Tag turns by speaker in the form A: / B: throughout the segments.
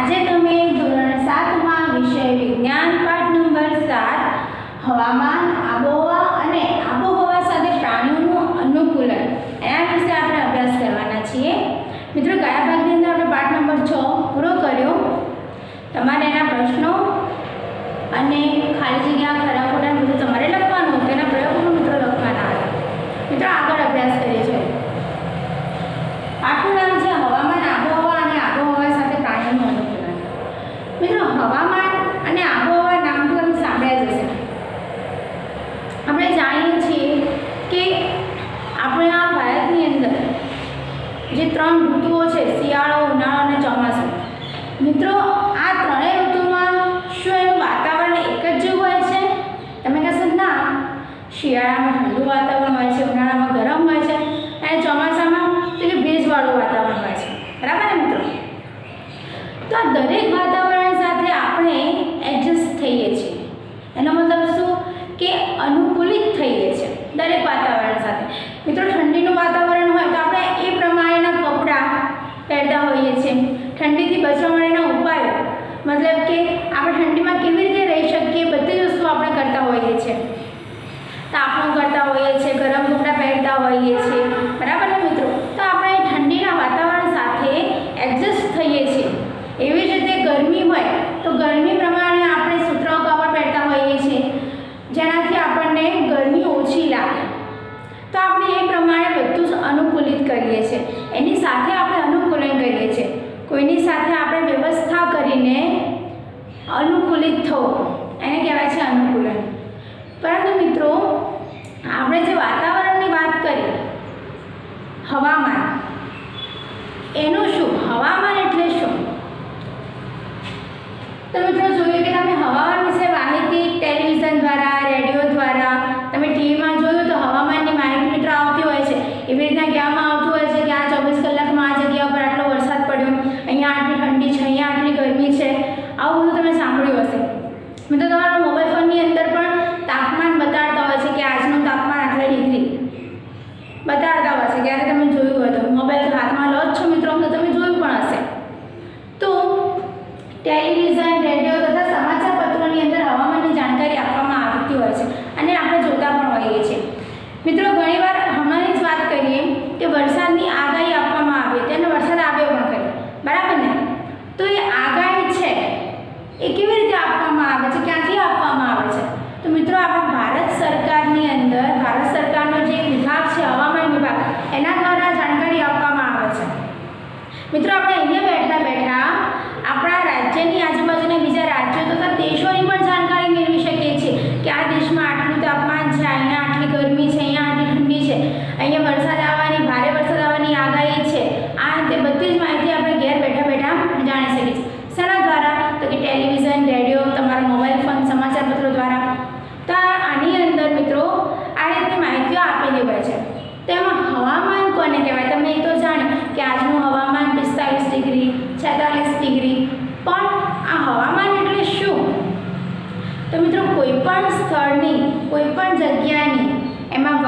A: આજે તમે ધોરણ સાતમાં વિષય વિજ્ઞાન પાઠ નંબર સાત, હવામાન, આબોહવા અને આબોહવા સાથે પ્રાણીઓનું અનુકૂલન. એના વિશે આપણે અભ્યાસ કરવાના છીએ. મિત્રો ગયા ભાગની અંદર આપણે પાઠ નંબર છ પૂરો કર્યો? તમારે એના પ્રશ્નો અને ખાલી જગ્યા ખરાબ અને આબોહવા નામથી તમે સાંભળ્યા જ હશે. આપણે જાણીએ છીએ કે આપણે આ ભારતની અંદર જે ત્રણ ઋતુઓ છે, શિયાળો, ઉનાળો અને ચોમાસું. મિત્રો, આ ત્રણેય ઋતુમાં શું એનું વાતાવરણ એક જ જેવું હોય છે? તમે કહેશો ના? શિયાળામાં ઠંડુ વાતાવરણ હોય છે એને કહેવાય છે અનુકૂલન. પરંતુ મિત્રો આપણે જે વાતાવરણની વાત કરી હવામાન એનું આપણે અહીંયા બેઠા બેઠા આપણા રાજ્યની આજુબાજુના બીજા રાજ્યો તથા દેશોની પણ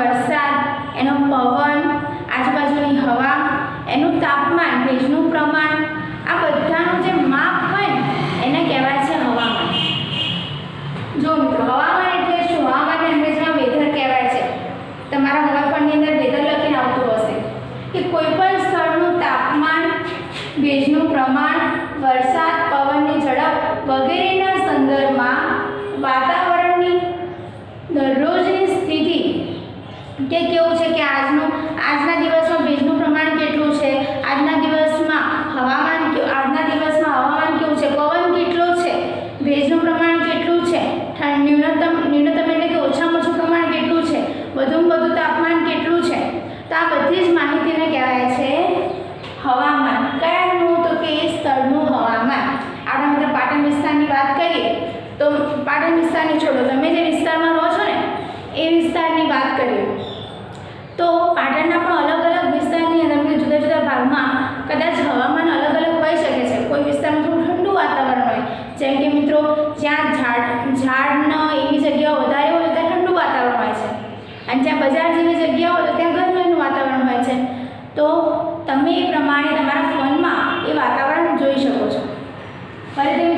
A: વરસાદ, એનો પવન, આજુબાજુની હવા, એનું તાપમાન, ભેજનું પ્રમાણ, આ બધાનું જે માપ હોય એને કહેવાય છે હવામાન. જો મિત્રો, હવામાન એટલે શું? હવામાનને અંગ્રેજીમાં વેધર કહેવાય છે. તમારા મોબાઈલ અંદર વેધર લખીને આવતું હશે કે કોઈ પણ સ્થળનું તાપમાન, ભેજનું પ્રમાણ, વરસાદ 狗狗。પાટણના પણ અલગ અલગ વિસ્તારની અંદર જુદા જુદા ભાગમાં કદાચ હવામાન અલગ અલગ હોઈ શકે છે. કોઈ વિસ્તારમાં થોડું ઠંડુ વાતાવરણ હોય, જેમ કે મિત્રો જ્યાં ઝાડ, ઝાડનો એવી જગ્યાઓ વધારે હોય, ત્યાં ઠંડુ વાતાવરણ હોય છે. અને જ્યાં બજાર જેવી જગ્યાઓ હોય, તો ત્યાં ગરમીનું વાતાવરણ હોય છે. તો તમે એ પ્રમાણે તમારા ફોનમાં એ વાતાવરણ જોઈ શકો છો. ફરીથી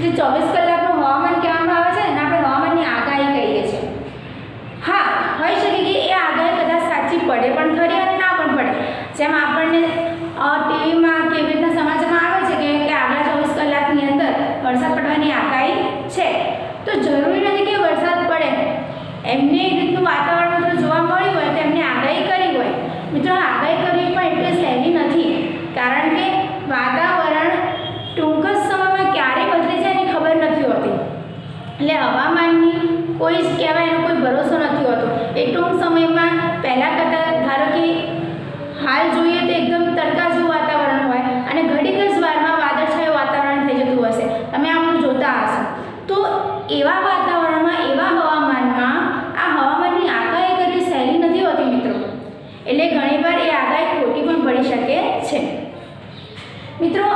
A: જે ચોવીસ કલાકનું હવામાન કહેવામાં આવે છે એને આપણે હવામાનની આગાહી કહીએ છીએ. હા, હોઈ શકે કે એ આગાહી કદાચ સાચી પડે પણ ખરી અને ના પણ પડે. જેમ આપણને ટીવીમાં કેવી રીતના સમાજમાં આવે છે કે આગલા ચોવીસ કલાકની અંદર વરસાદ પડવાની આગાહી છે. તો જરૂરી નથી કે વરસાદ પડે. એમને એ રીતનું વાતાવરણ મિત્રો જોવા મળ્યું હોય તો એમને આગાહી કરી હોય. મિત્રો, આગાહી કરવી પણ એટલી સહેલી નથી કારણ કે વાતાવરણ ટૂંક જ સમયમાં ક્યારે બદલી જાય એની ખબર નથી હોતી એટલે હવામાનની કોઈ જ કહેવાય એનો કોઈ ભરોસો નથી હોતો. એ ટૂંક સમયમાં પહેલાં કરતાં ધારો કે હાલ જોઈએ તો એકદમ તડકાજું વાતાવરણ હોય અને ઘડીક જ વારમાં વાદળછાયું વાતાવરણ થઈ જતું હશે. તમે આમ જોતા હશો. તો એવા વાતાવરણમાં, એવા હવામાનમાં આ હવામાનની આગાહી કરવી સહેલી નથી હોતી મિત્રો. એટલે ઘણીવાર એ આગાહી ખોટી પણ પડી શકે છે. મિત્રો,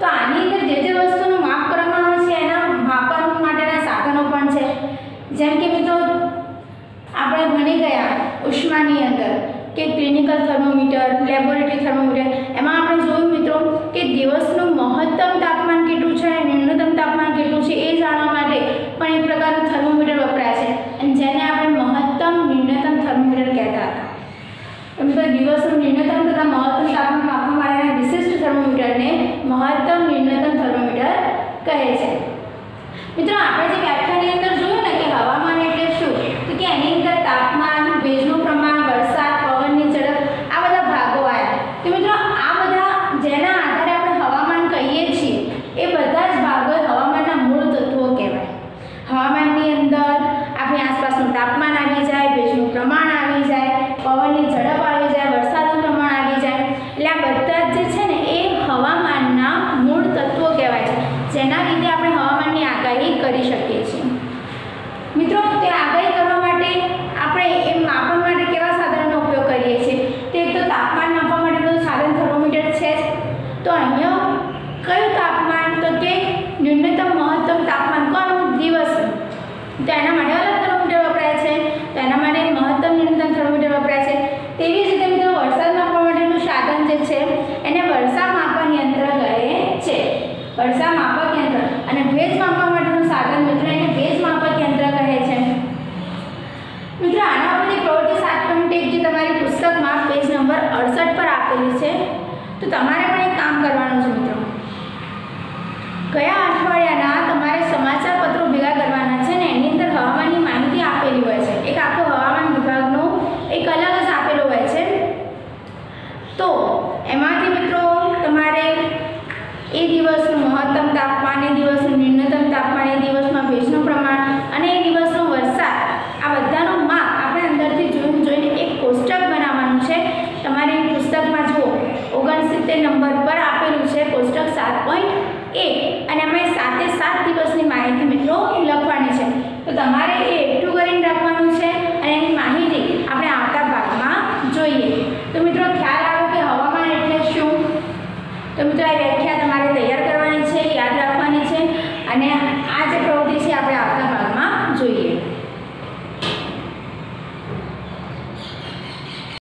A: તો આની અંદર જે જે વસ્તુનું માપ કરવામાં આવે છે એના માપન માટેના સાધનો પણ છે જેમ કે મિત્રો, આપણે ભણી ગયા ઉષ્માની અંદર કે ક્લિનિકલ થર્મોમીટર લેબોરેટરી થર્મોમીટર એમાં આપણે જોયું મિત્રો કે દિવસનું મહત્તમ તાપમાન કેટલું છે અને ન્યૂનતમ તાપમાન કેટલું છે એ જાણવા માટે પણ એક પ્રકારનું થર્મોમીટર વપરાય છે અને જેને આપણે મહત્તમ ન્યૂનતમ થર્મોમીટર કહેતા હતા મિત્રો દિવસનું ન્યૂનતમ તથા મહત્તમ તાપમાન માપવા માટેના વિશિષ્ટ થર્મોમીટરને મહત્તમ ન્યૂનતમ થર્મોમીટર કહે છે મિત્રો આપણે જે વ્યાખ્યાની અંદર જોયું ને કે હવામાન એટલે શું તો કે એની અંદર તાપમાન ભેજનું પ્રમાણ વરસાદ પવનની ઝડપ આ બધા ભાગો આવ્યા તો મિત્રો આ બધા જેના આધારે આપણે હવામાન કહીએ છીએ એ બધા જ ભાગો હવામાનના મૂળ તત્વો કહેવાય હવામાનની અંદર આપણી આસપાસનું તાપમાન આવી જાય ભેજનું પ્રમાણ આવી જાય પવનની ઝડપ આવી જાય વરસાદનું પ્રમાણ આવી જાય એટલે આ બધા જ જે છે ને એ હવામાનના મૂળ તત્વો કહેવાય છે જેના લીધે આપણે હવામાનની આગાહી કરી શકીએ છીએ મિત્રો તે આગાહી કરવા માટે આપણે એ માપન માટે કેવા સાધનનો ઉપયોગ કરીએ છીએ તે એક તો તાપમાન માપવા માટેનું સાધન થર્મોમીટર છે જ તો અહીંયા કયું તાપમાન તો કે ન્યૂનતમ મહત્તમ તાપમાન કોનું દિવસ તો એના માટે અલગ થર્મોમીટર વપરાય છે તો એના માટે મહત્તમ ન્યૂનતમ થર્મોમીટર વપરાય છે તેવી જ રીતે મિત્રો વરસાદ માપવા માટેનું સાધન જે છે એને વર્ષા માપન યંત્ર કહે છે વર્ષા માપક યંત્ર. અને ભેજ માપવા માટેનું સાધન મિત્રો, એને ભેજ માપક યંત્ર કહે છે. મિત્રો, આના ઉપરથી પ્રવૃત્તિ સાત પોઈન્ટ એક જે તમારી પુસ્તકમાં પેજ નંબર અડસઠ પર આપેલી છે, તો તમારે પણ એક કામ કરવાનું છે, મિત્રો.